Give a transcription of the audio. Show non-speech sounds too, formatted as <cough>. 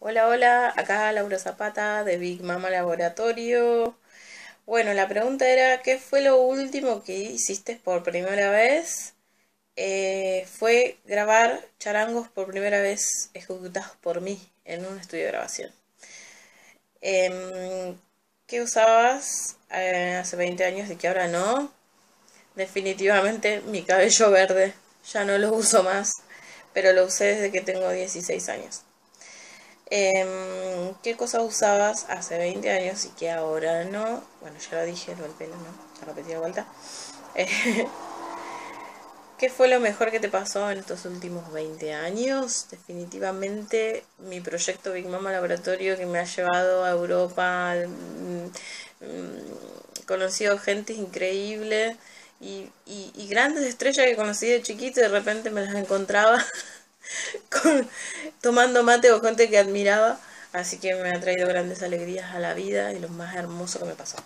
Hola, hola, acá Laura Zapata de Big Mama Laboratorio. Bueno, la pregunta era, ¿qué fue lo último que hiciste por primera vez? Eh, fue grabar charangos por primera vez ejecutados por mí en un estudio de grabación. Em, ¿Qué usabas eh, hace 20 años y que ahora no? Definitivamente mi cabello verde. Ya no lo uso más, pero lo usé desde que tengo 16 años. Em, ¿Qué cosa usabas hace 20 años y que ahora no? Bueno, ya lo dije, lo del pelo, ¿no? Ya repetí de vuelta. <laughs> ¿Qué fue lo mejor que te pasó en estos últimos 20 años? Definitivamente mi proyecto Big Mama Laboratorio que me ha llevado a Europa, mm, mm, conocido gente increíble y, y grandes estrellas que conocí de chiquito y de repente me las encontraba <laughs> <laughs> tomando mate o gente que admiraba. Así que me ha traído grandes alegrías a la vida y lo más hermoso que me pasó.